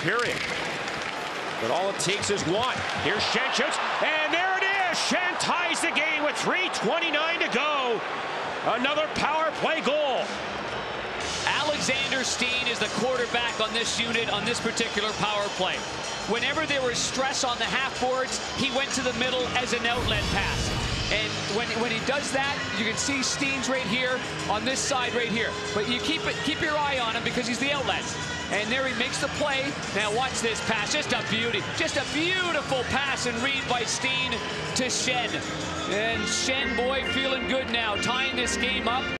period. But all it takes is one. Here's Schenn shoots, and there it is. Schenn ties the game with 3.29 to go. Another power play goal. Alexander Steen is the quarterback on this unit on this particular power play. Whenever there was stress on the half boards, he went to the middle as an outlet pass. And when, when he does that, you can see Steen's right here on this side right here. But you keep it, keep your eye on him because he's the outlet. And there he makes the play. Now watch this pass. Just a beauty. Just a beautiful pass and read by Steen to Schenn. And Schenn, boy, feeling good now, tying this game up.